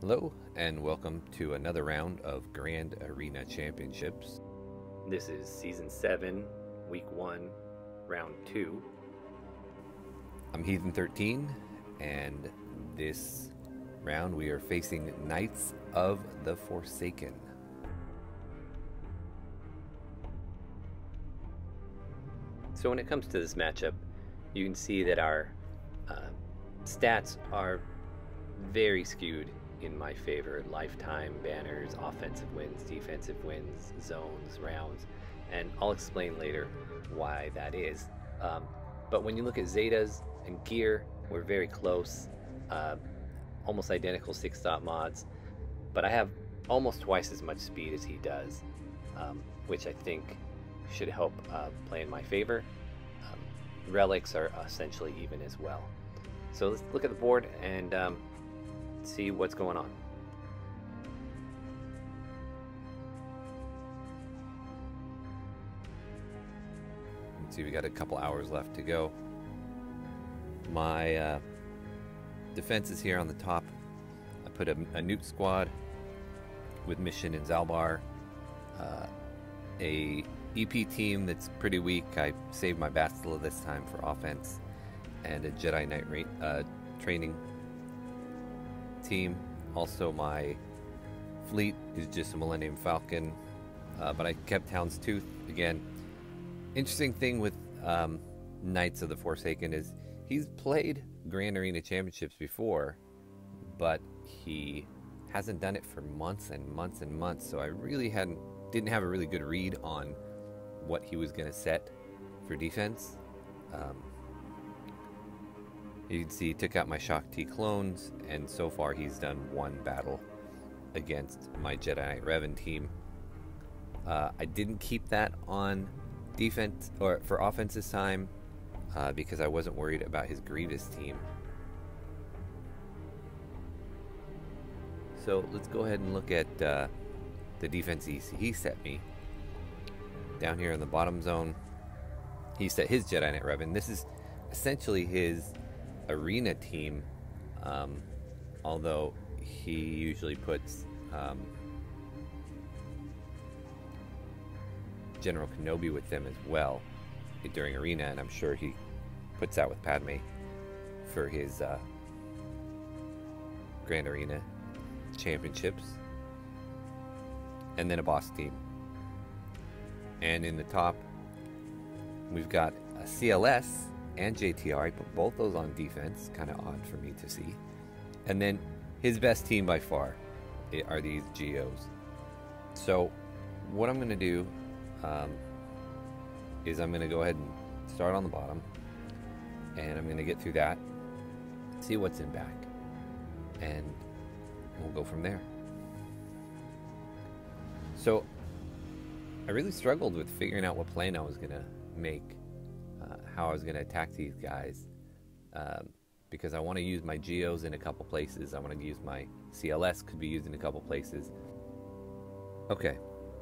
Hello, and welcome to another round of Grand Arena Championships. This is season 7, week 1, round 2. I'm Heathen 13, and this round we are facing Knights of the Forsaken. So, when it comes to this matchup, you can see that our uh, stats are very skewed in my favor lifetime banners, offensive wins, defensive wins, zones, rounds, and I'll explain later why that is. Um, but when you look at Zetas and gear, we're very close, uh, almost identical six dot mods, but I have almost twice as much speed as he does, um, which I think should help uh, play in my favor. Um, relics are essentially even as well. So let's look at the board and um, see what's going on. Let's see, we got a couple hours left to go. My uh, defense is here on the top. I put a, a Newt squad with Mission and Zaalbar. Uh, a EP team that's pretty weak. I saved my Bastila this time for offense. And a Jedi Knight uh, training team. Also, my fleet is just a Millennium Falcon, uh, but I kept Houndstooth again. Interesting thing with um, Knights of the Forsaken is he's played Grand Arena Championships before, but he hasn't done it for months and months and months. So I really hadn't didn't have a really good read on what he was going to set for defense. Um, you can see he took out my Shaak Ti clones, and so far he's done one battle against my Jedi Knight Revan team. Uh, I didn't keep that on defense or for offense this time uh, because I wasn't worried about his Grievous team. So let's go ahead and look at uh, the defense he, he set me. Down here in the bottom zone, he set his Jedi Knight Revan. This is essentially his arena team, um, although he usually puts um, General Kenobi with them as well during arena, and I'm sure he puts that with Padme for his uh, Grand Arena championships, and then a Bossk team. And in the top, we've got a CLS and JTR. I put both those on defense. Kind of odd for me to see. And then his best team by far are these Geos. So what I'm going to do um, is I'm going to go ahead and start on the bottom. And I'm going to get through that. See what's in back. And we'll go from there. So I really struggled with figuring out what plan I was going to make how I was going to attack these guys um, because I want to use my geos in a couple places. I want to use my CLS could be used in a couple places. Okay,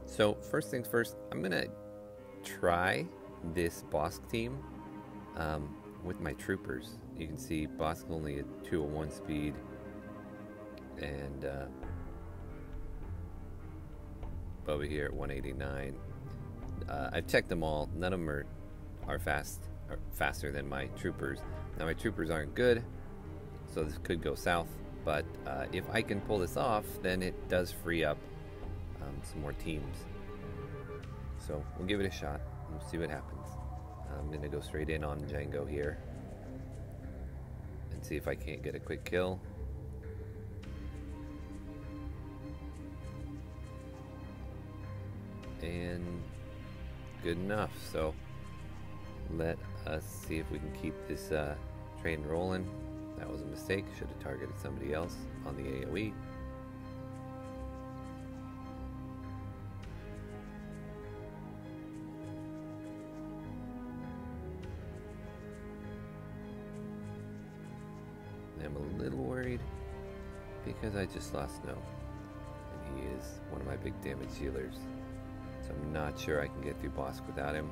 so first things first, I'm going to try this Bossk team um, with my troopers. You can see Bossk only at 201 speed and uh, here at 189. Uh, I've checked them all. None of them are, are fast faster than my troopers. Now my troopers aren't good, so this could go south, but uh, if I can pull this off, then it does free up um, some more teams. So we'll give it a shot. We'll see what happens. I'm going to go straight in on Django here and see if I can't get a quick kill. And good enough. So let us see if we can keep this uh, train rolling. That was a mistake. Should have targeted somebody else on the AoE. I'm a little worried because I just lost Snow. And he is one of my big damage dealers. So I'm not sure I can get through Bossk without him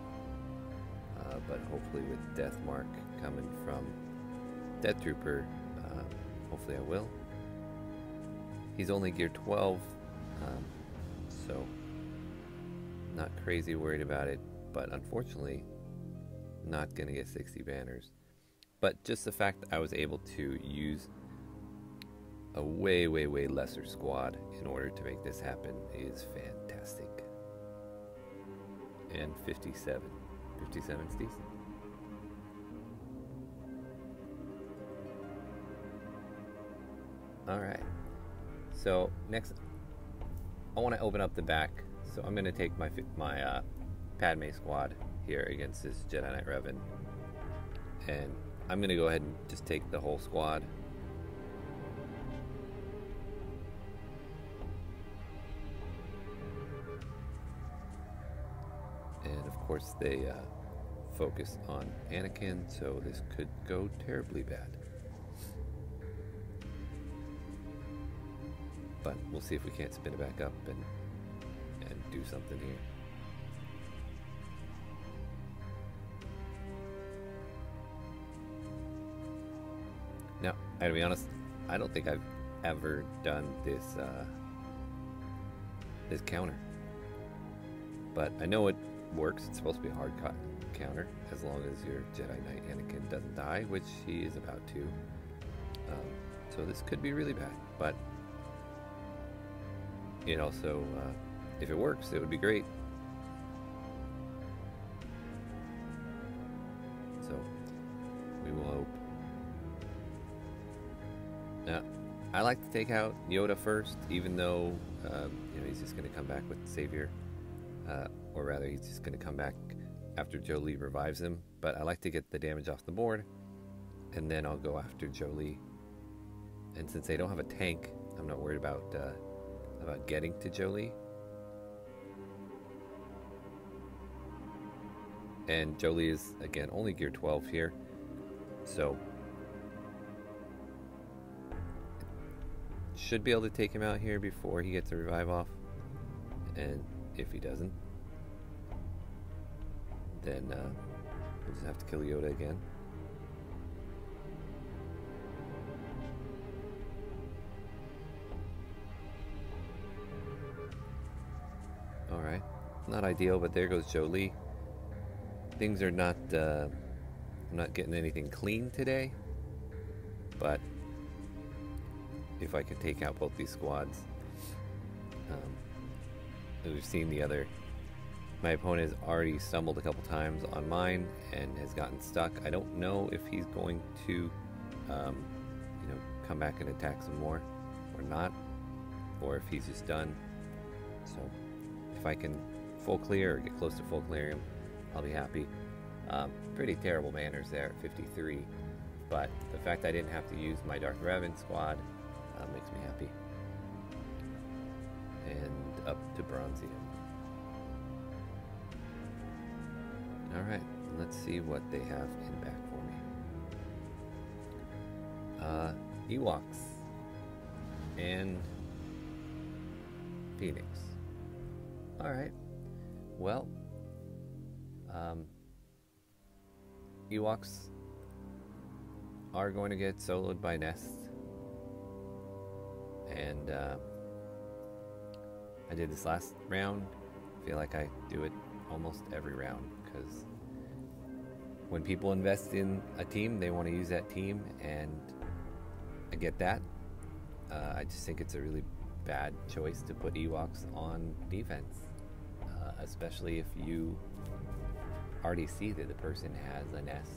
uh, but hopefully with Deathmark coming from Death Trooper, uh, hopefully I will. He's only gear 12, um, so not crazy worried about it, but unfortunately, not going to get 60 banners. But just the fact I was able to use a way, way, way lesser squad in order to make this happen is fantastic. And 57. 57's decent. Alright. So, next, I want to open up the back. So I'm going to take my, my uh, Padme squad here against this Jedi Knight Revan. And I'm going to go ahead and just take the whole squad. Course they uh, focus on Anakin, so this could go terribly bad. But we'll see if we can't spin it back up and and do something here. Now, I gotta be honest, I don't think I've ever done this uh, this counter, but I know it works. It's supposed to be a hard cut counter as long as your Jedi Knight Anakin doesn't die, which he is about to. Um, so this could be really bad, but it also, uh, if it works, it would be great. So we will hope. Now, I like to take out Yoda first, even though um, you know he's just going to come back with Savior, uh, or rather, he's just going to come back after Jolee revives him. But I like to get the damage off the board, and then I'll go after Jolee. And since they don't have a tank, I'm not worried about uh, about getting to Jolee. And Jolee is again only gear 12 here, so should be able to take him out here before he gets a revive off. And if he doesn't, then uh, we'll just have to kill Yoda again. Alright. Not ideal, but there goes Jolee. Things are not, uh, I'm not getting anything clean today. But if I can take out both these squads. Um, we've seen the other. My opponent has already stumbled a couple times on mine and has gotten stuck. I don't know if he's going to, um, you know, come back and attack some more or not, or if he's just done. So, if I can full clear or get close to full clearing, I'll be happy. Um, pretty terrible manners there at 53, but the fact I didn't have to use my Darth Revan squad uh, makes me happy. And up to Bronzium. Alright, let's see what they have in back for me. Uh, Ewoks and Phoenix. Alright, well, um, Ewoks are going to get soloed by Nest and uh, I did this last round. I feel like I do it almost every round because when people invest in a team, they want to use that team, and I get that. Uh, I just think it's a really bad choice to put Ewoks on defense, uh, especially if you already see that the person has a nest.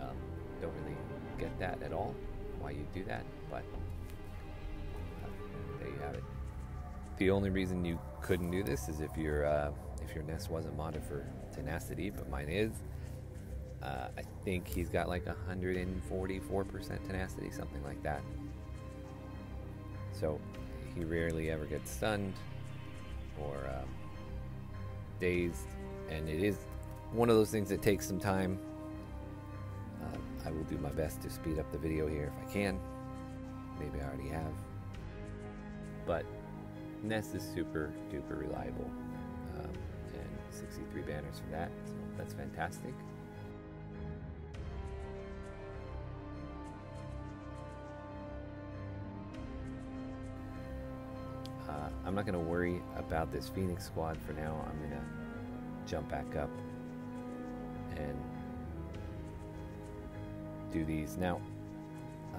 Um, don't really get that at all, why you do that, but there you have it. The only reason you couldn't do this is if your uh, if your nest wasn't modded for tenacity, but mine is. Uh, I think he's got like 144% tenacity, something like that. So he rarely ever gets stunned or um, dazed, and it is one of those things that takes some time. Uh, I will do my best to speed up the video here if I can. Maybe I already have but Nest is super duper reliable. Um, and 63 banners for that, so that's fantastic. Uh, I'm not going to worry about this Phoenix squad for now. I'm going to jump back up and do these. Now,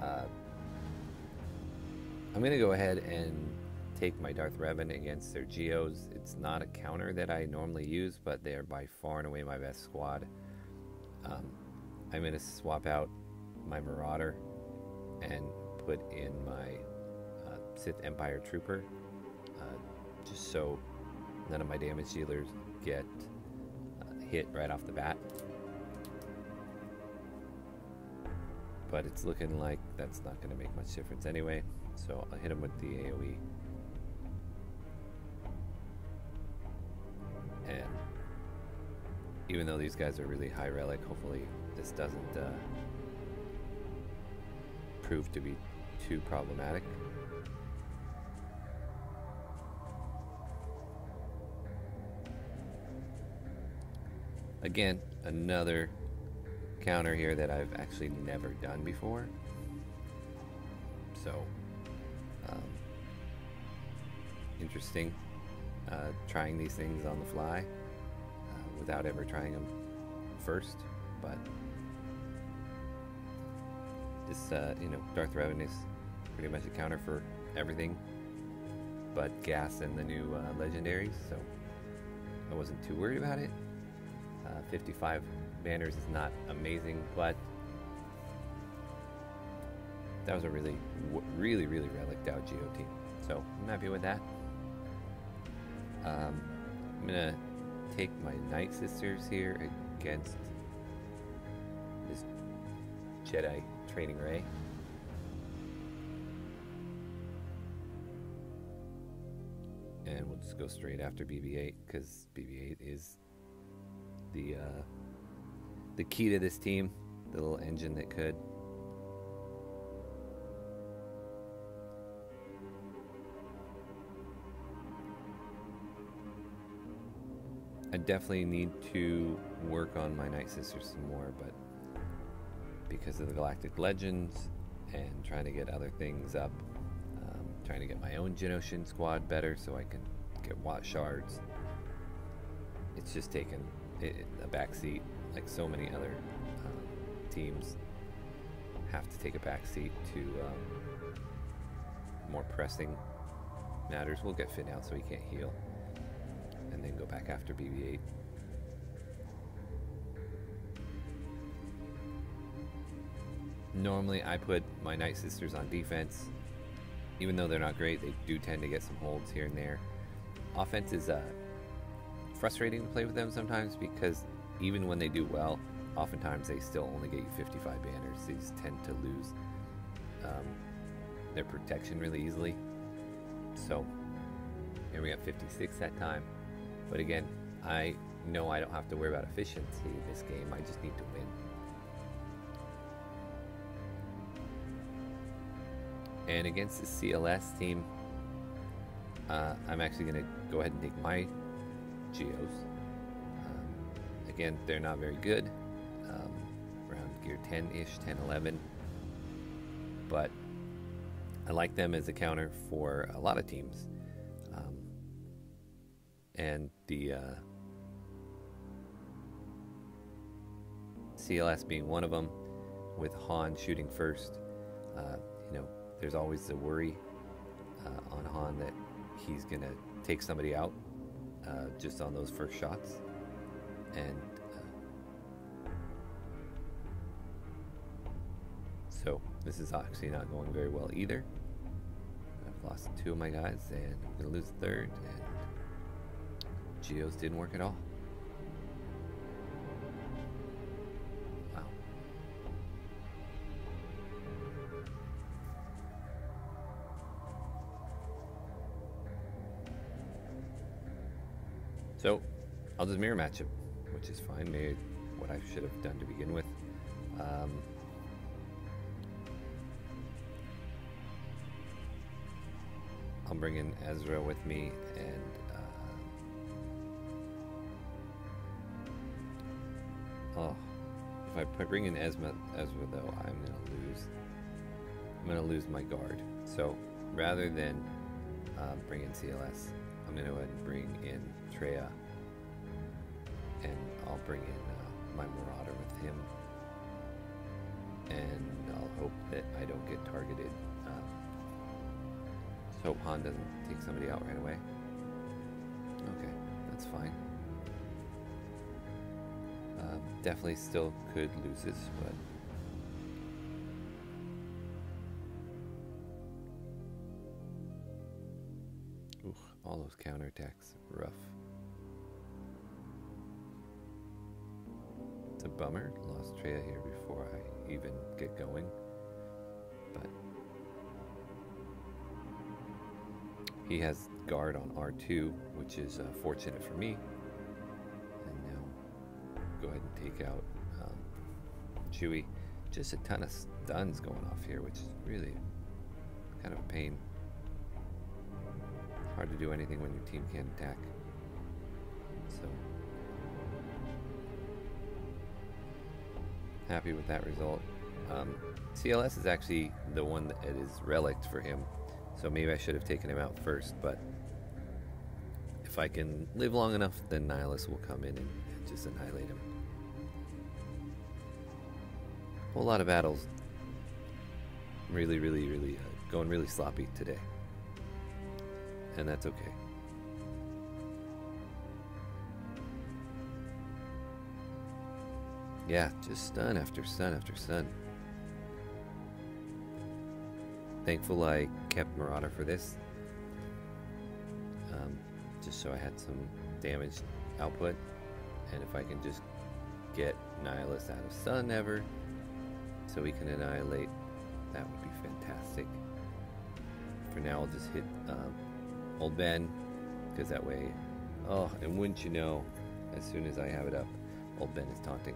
uh, I'm going to go ahead and take my Darth Revan against their Geos. It's not a counter that I normally use, but they're by far and away my best squad. Um, I'm going to swap out my Marauder and put in my uh, Sith Empire Trooper, uh, just so none of my damage dealers get uh, hit right off the bat. But it's looking like that's not going to make much difference anyway, so I'll hit him with the AoE. Even though these guys are really high relic, hopefully this doesn't uh, prove to be too problematic. Again, another counter here that I've actually never done before. So, um, interesting uh, trying these things on the fly without ever trying them first, but this, uh, you know, Darth Revan is pretty much a counter for everything but gas and the new uh, legendaries, so I wasn't too worried about it. Uh, 55 banners is not amazing, but that was a really, really, really relic out Geo team. So I'm happy with that. Um, I'm gonna take my Night Sisters here against this Jedi Training Rey. And we'll just go straight after BB-8 because BB-8 is the uh, the key to this team, the little engine that could. I definitely need to work on my Night Sisters some more, but because of the Galactic Legends and trying to get other things up, um, trying to get my own Geonosian squad better so I can get Wat shards. It's just taken a backseat, like so many other um, teams have to take a backseat to um, more pressing matters. We'll get Finn out so he can't heal and then go back after BB-8. Normally, I put my Night Sisters on defense. Even though they're not great, they do tend to get some holds here and there. Offense is uh, frustrating to play with them sometimes because even when they do well, oftentimes they still only get you 55 banners. These tend to lose um, their protection really easily. So here we got 56 that time. But again, I know I don't have to worry about efficiency in this game. I just need to win. And against the CLS team, uh, I'm actually going to go ahead and take my Geos. Um, again, they're not very good. Um, around gear 10-ish, 10, 11. But I like them as a counter for a lot of teams and the uh, CLS being one of them, with Han shooting first. Uh, you know, there's always the worry uh, on Han that he's gonna take somebody out uh, just on those first shots, and uh, so this is actually not going very well either. I've lost two of my guys, and I'm gonna lose the third. And Geos didn't work at all. Wow. So, I'll just mirror match it, which is fine. Maybe what I should have done to begin with. Um, I'll bring in Ezra with me and Oh, if I bring in Ezra though, I'm gonna lose. I'm gonna lose my guard. So rather than uh, bring in CLS. I'm to go ahead and bring in Traya. And I'll bring in uh, my Marauder with him. And I'll hope that I don't get targeted. Um, just hope Han doesn't take somebody out right away. Okay, that's fine. Definitely still could lose this, but Ooh, all those counterattacks, rough. It's a bummer. Lost Traya here before I even get going. But he has guard on R2, which is uh, fortunate for me. Take out um. Just a ton of stuns going off here, which is really kind of a pain. Hard to do anything when your team can't attack. So happy with that result. Um, CLS is actually the one that is relict for him, so maybe I should have taken him out first. But if I can live long enough, then Nihilus will come in and just annihilate him. Whole lot of battles. Really, really, really uh, going really sloppy today and that's okay. Yeah, just stun after stun after stun. Thankful I kept Marauder for this. Um, just so I had some damage output. And if I can just get Nihilus out of stun ever, so we can annihilate, that would be fantastic. For now, I'll just hit um, Old Ben, because that way, oh, and wouldn't you know, as soon as I have it up, Old Ben is taunting.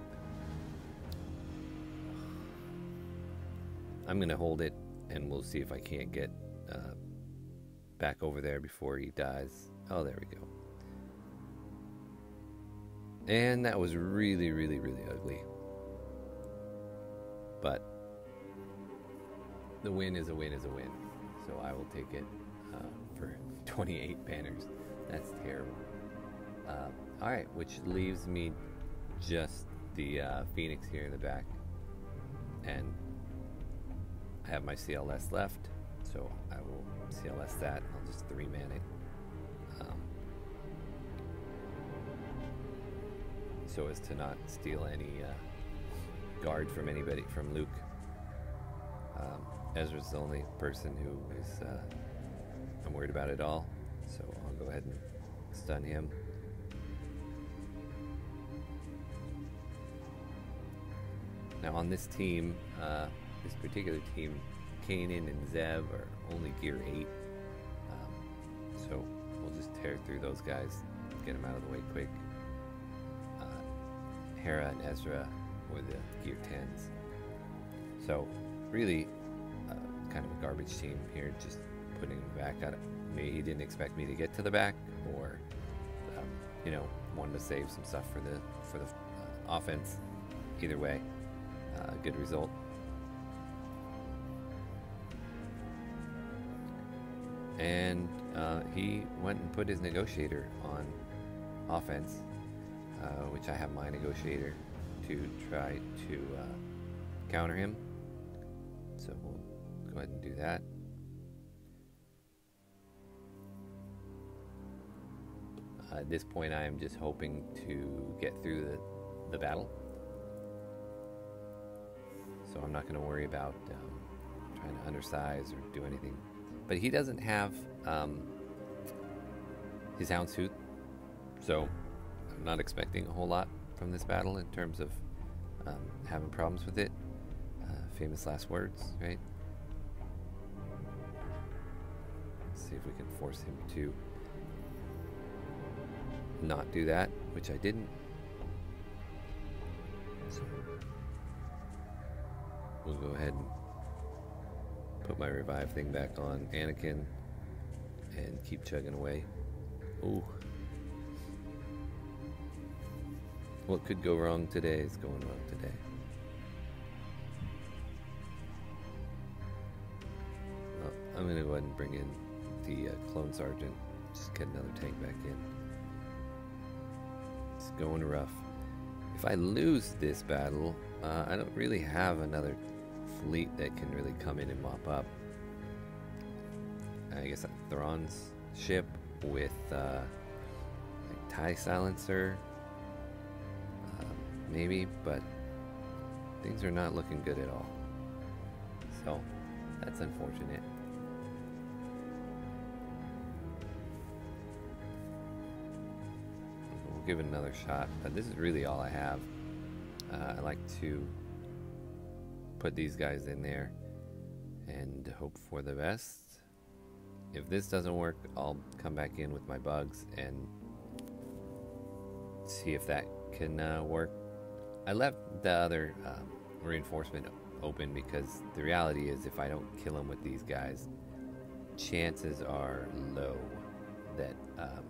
I'm gonna hold it, and we'll see if I can't get uh, back over there before he dies. Oh, there we go. And that was really, really, really ugly. The win is a win is a win. So I will take it uh, for 28 banners. That's terrible. Uh, all right, which leaves me just the uh, Phoenix here in the back. And I have my CLS left, so I will CLS that. I'll just three man it. Um, so as to not steal any uh, guard from anybody, from Luke. Um, Ezra's the only person who is uh, I'm worried about it all, so I'll go ahead and stun him. Now on this team, uh, this particular team, Kanan and Zeb are only gear 8. Um, so we'll just tear through those guys, get them out of the way quick. Uh, Hera and Ezra were the gear 10s. So really uh, kind of a garbage team here, just putting him back. I maybe he didn't expect me to get to the back, or um, you know, wanted to save some stuff for the for the uh, offense. Either way, uh, good result. And uh, he went and put his negotiator on offense, uh, which I have my negotiator to try to uh, counter him. So we'll go ahead and do that. Uh, at this point, I am just hoping to get through the, the battle. So I'm not going to worry about um, trying to undersize or do anything. But he doesn't have um, his Houndstooth, so I'm not expecting a whole lot from this battle in terms of um, having problems with it. Famous last words, right? Let's see if we can force him to not do that, which I didn't. We'll go ahead and put my revive thing back on Anakin and keep chugging away. Ooh. What could go wrong today is going wrong today. I'm to go ahead and bring in the uh, clone sergeant. Just get another tank back in. It's going rough. If I lose this battle, uh, I don't really have another fleet that can really come in and mop up. I guess Thrawn's ship with uh, like TIE silencer, um, maybe, but things are not looking good at all. So that's unfortunate. Give it another shot, but this is really all I have. Uh, I like to put these guys in there and hope for the best. If this doesn't work, I'll come back in with my bugs and see if that can uh, work. I left the other um, reinforcement open because the reality is if I don't kill him with these guys, chances are low that um,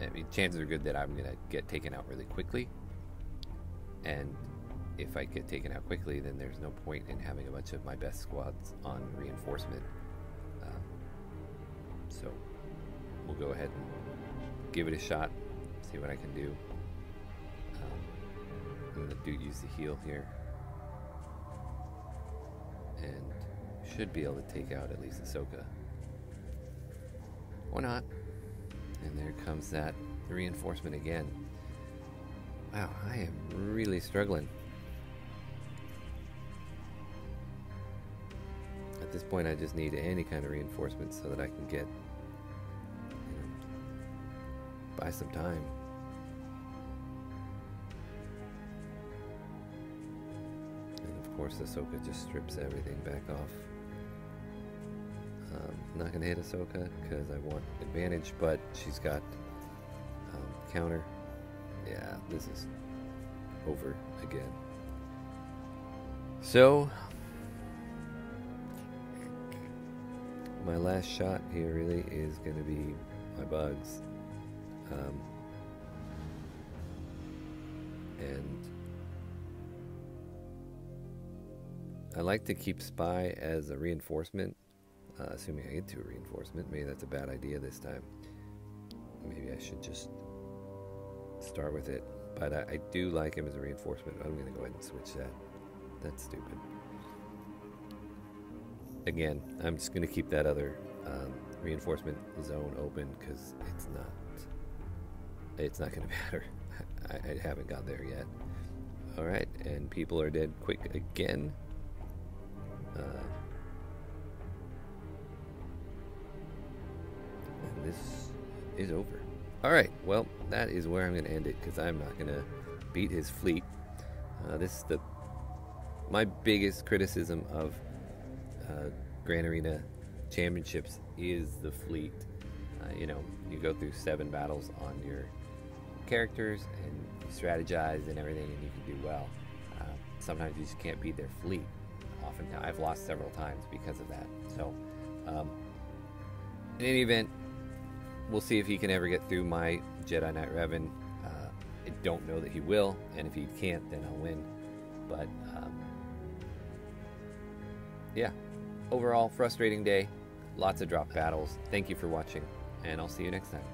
I mean chances are good that I'm gonna get taken out really quickly. And if I get taken out quickly, then there's no point in having a bunch of my best squads on reinforcement. Um, so we'll go ahead and give it a shot, see what I can do. Um, I'm gonna do use the heal here and should be able to take out at least Ahsoka. Or not. And there comes that reinforcement again. Wow, I am really struggling. At this point, I just need any kind of reinforcement so that I can get, you know, buy some time. And of course, Ahsoka just strips everything back off. Um, not gonna hit Ahsoka because I want advantage, but she's got um, counter. Yeah, this is over again. So, my last shot here really is going to be my bugs. Um, and I like to keep Spy as a reinforcement, uh, assuming I get to a reinforcement. Maybe that's a bad idea this time. Maybe I should just start with it. But I, I do like him as a reinforcement. I'm going to go ahead and switch that. That's stupid. Again, I'm just going to keep that other um, reinforcement zone open because it's not it's not going to matter. I, I haven't got there yet. All right, and people are dead quick again. Uh, is over. Alright, well, that is where I'm going to end it because I'm not going to beat his fleet. Uh, this is the my biggest criticism of uh, Grand Arena Championships is the fleet. Uh, you know, you go through seven battles on your characters and you strategize and everything, and you can do well. Uh, sometimes you just can't beat their fleet often. I've lost several times because of that. So, um, in any event, we'll see if he can ever get through my Jedi Knight Revan. Uh, I don't know that he will, and if he can't, then I'll win. But um, yeah, overall frustrating day. Lots of drop battles. Thank you for watching, and I'll see you next time.